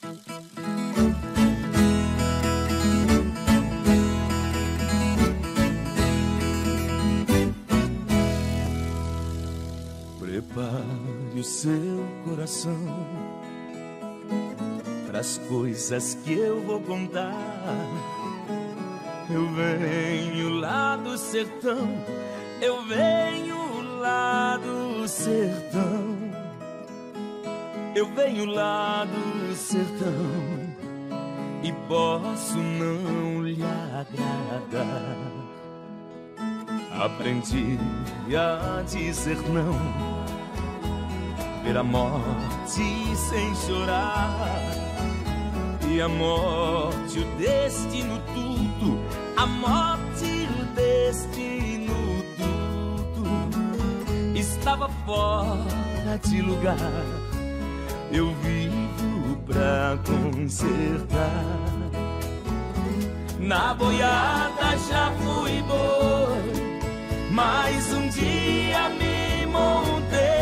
Prepare o seu coração para as coisas que eu vou contar. Eu venho lá do sertão, eu venho lá do sertão. Eu venho lá do sertão e posso não lhe agradar. Aprendi a dizer não, ver a morte sem chorar. E a morte, o destino, tudo. A morte, o destino, tudo. Estava fora de lugar eu vivo pra consertar. Na boiada já fui boi, mas um dia me montei.